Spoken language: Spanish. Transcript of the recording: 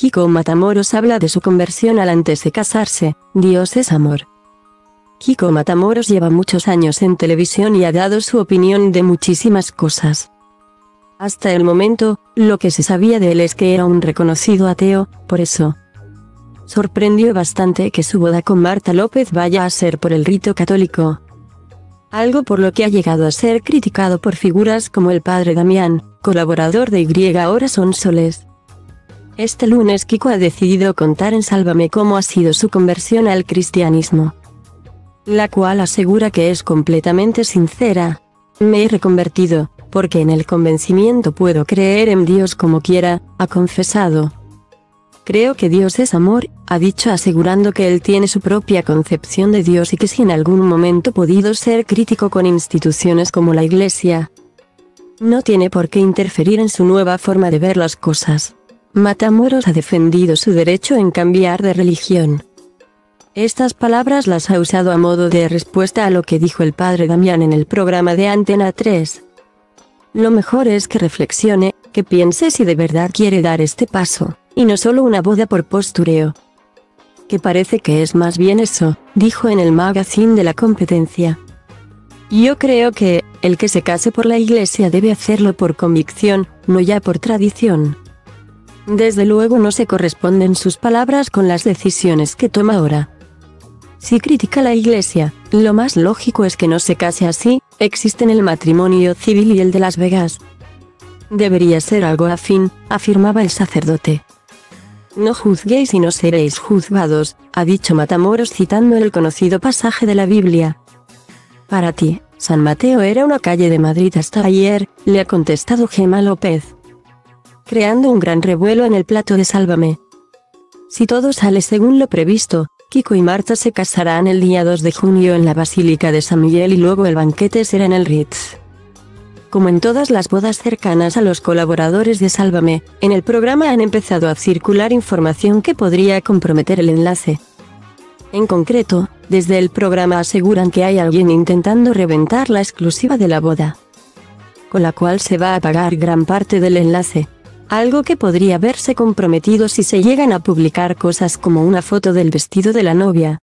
Kiko Matamoros habla de su conversión al antes de casarse, Dios es amor. Kiko Matamoros lleva muchos años en televisión y ha dado su opinión de muchísimas cosas. Hasta el momento, lo que se sabía de él es que era un reconocido ateo, por eso. Sorprendió bastante que su boda con Marta López vaya a ser por el rito católico. Algo por lo que ha llegado a ser criticado por figuras como el padre Damián, colaborador de Y ahora son soles. Este lunes Kiko ha decidido contar en Sálvame cómo ha sido su conversión al cristianismo. La cual asegura que es completamente sincera. Me he reconvertido, porque en el convencimiento puedo creer en Dios como quiera, ha confesado. Creo que Dios es amor, ha dicho asegurando que él tiene su propia concepción de Dios y que si en algún momento podido ser crítico con instituciones como la Iglesia, no tiene por qué interferir en su nueva forma de ver las cosas. Matamoros ha defendido su derecho en cambiar de religión. Estas palabras las ha usado a modo de respuesta a lo que dijo el padre Damián en el programa de Antena 3. Lo mejor es que reflexione, que piense si de verdad quiere dar este paso, y no solo una boda por postureo. Que parece que es más bien eso, dijo en el magazine de la competencia. Yo creo que, el que se case por la iglesia debe hacerlo por convicción, no ya por tradición. Desde luego no se corresponden sus palabras con las decisiones que toma ahora. Si critica la iglesia, lo más lógico es que no se case así, existen el matrimonio civil y el de Las Vegas. Debería ser algo afín, afirmaba el sacerdote. No juzguéis y no seréis juzgados, ha dicho Matamoros citando el conocido pasaje de la Biblia. Para ti, San Mateo era una calle de Madrid hasta ayer, le ha contestado Gema López. Creando un gran revuelo en el plato de Sálvame. Si todo sale según lo previsto, Kiko y Marta se casarán el día 2 de junio en la Basílica de San Miguel y luego el banquete será en el Ritz. Como en todas las bodas cercanas a los colaboradores de Sálvame, en el programa han empezado a circular información que podría comprometer el enlace. En concreto, desde el programa aseguran que hay alguien intentando reventar la exclusiva de la boda, con la cual se va a pagar gran parte del enlace algo que podría verse comprometido si se llegan a publicar cosas como una foto del vestido de la novia,